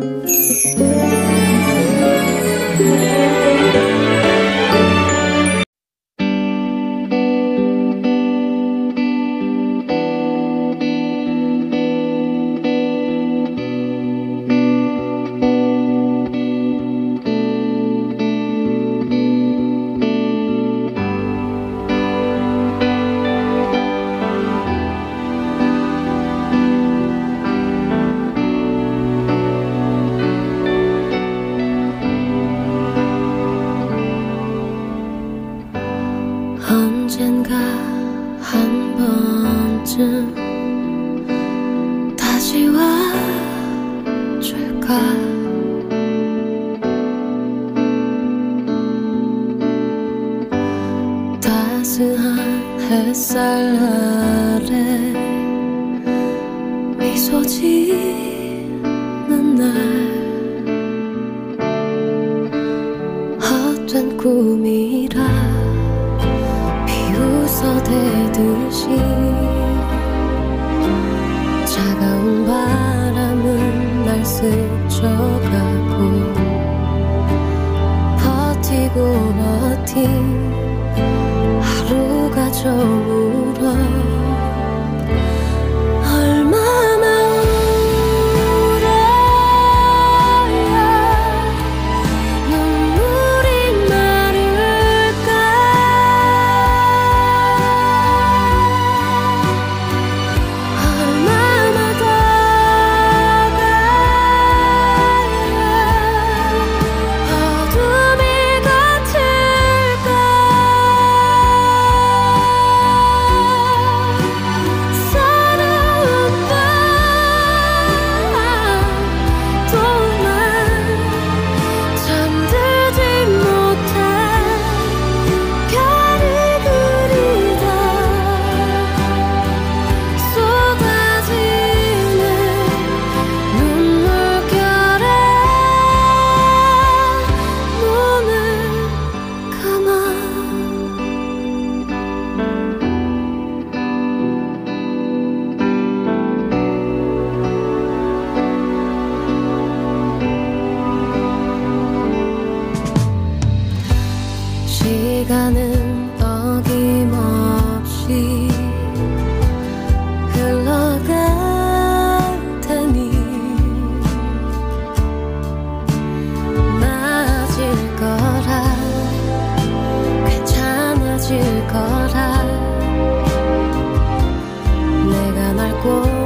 Música 한 번쯤 다시 와줄까? 따스한 햇살 아래 미소 짓는 날. 헛된 꿈이라 비웃어대듯이 차가운 바람은 날 스쳐가고 버티고 버틴 하루가 저물 来过。